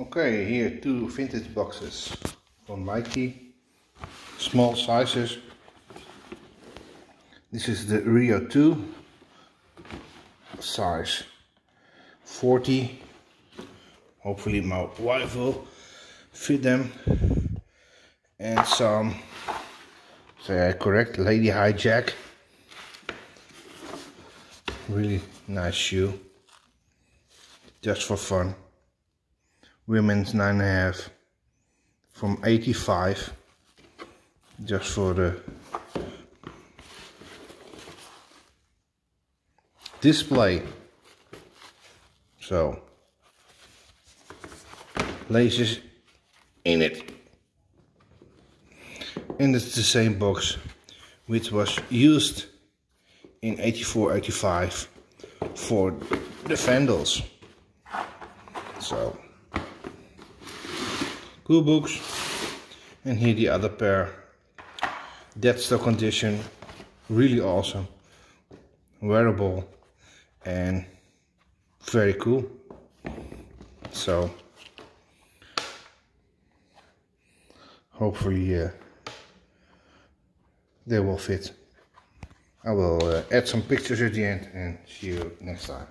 Okay, here two vintage boxes from Mikey. Small sizes. This is the Rio 2 size 40. Hopefully my wife will fit them. And some, say I correct, Lady Hijack. Really nice shoe. Just for fun women's nine and a half from 85 just for the display. So laces in it. And it's the same box which was used in 84 85 for the vandals. So glue books and here the other pair. Dead stock condition. Really awesome. Wearable and very cool. So hopefully uh, they will fit. I will uh, add some pictures at the end and see you next time